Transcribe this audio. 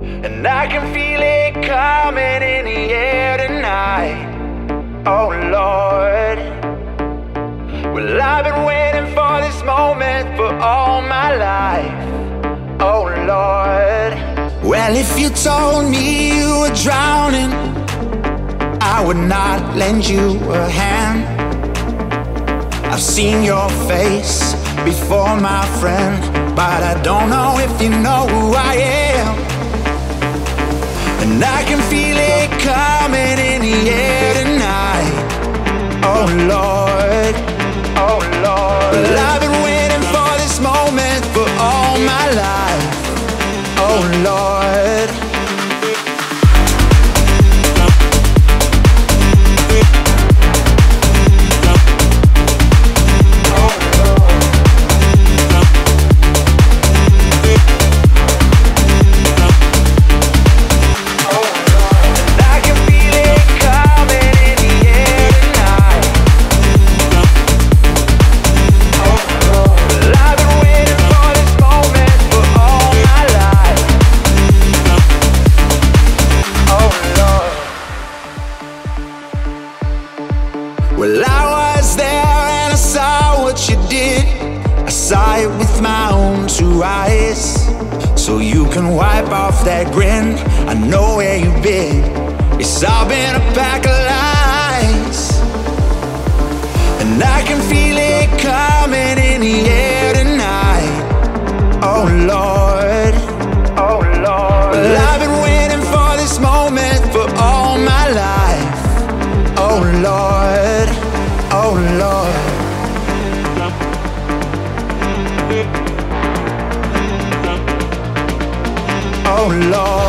And I can feel it coming in the air tonight. Oh Lord. Well, I've been waiting for this moment for all my life. Oh Lord. Well, if you told me you were drowning, I would not lend you a hand. I've seen your face before, my friend, but I don't know if you know who I am. And I can feel it coming in the air tonight. Oh Lord, oh Lord. Well, I've been waiting for this moment for all my life. Oh Lord. Well, I was there and I saw what you did. I saw it with my own two eyes. So you can wipe off that grin. I know where you've been. It's all been a pack of lies. Oh Lord.